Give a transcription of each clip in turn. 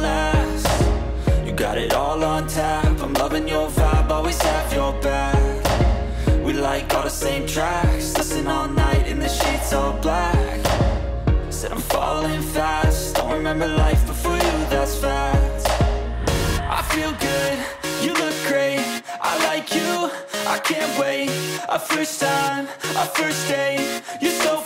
last. You got it all on tap, I'm loving your vibe, always have your back. We like all the same tracks, listen all night in the sheets all black. Said I'm falling fast, don't remember life before you, that's fact. I feel good, you look great, I like you, I can't wait A first time, a first date, you're so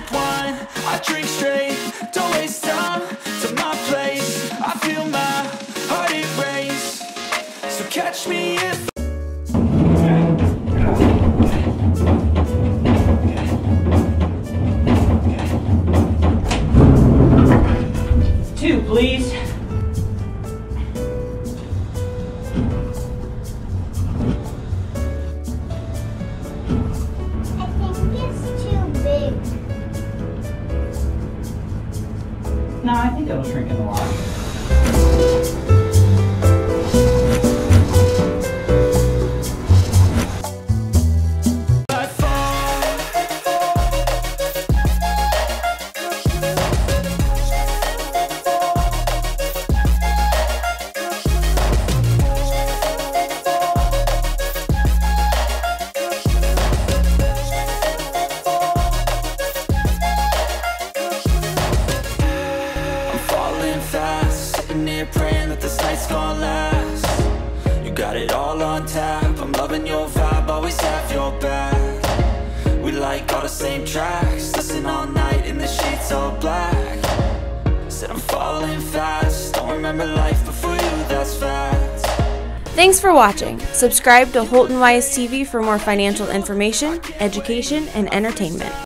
sip wine, I drink straight, don't waste time. To my place. I feel my heart erase, so catch me if Two, please. No, I think it'll shrink in the water. Sitting here praying that this night's gonna last. You got it all on tap, I'm loving your vibe, always have your back. We like all the same tracks, listen all night in the sheets all black. Said I'm falling fast, don't remember life before you, that's fact. Thanks for watching. Subscribe to Holton Wise TV for more financial information, education, and entertainment.